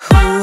Who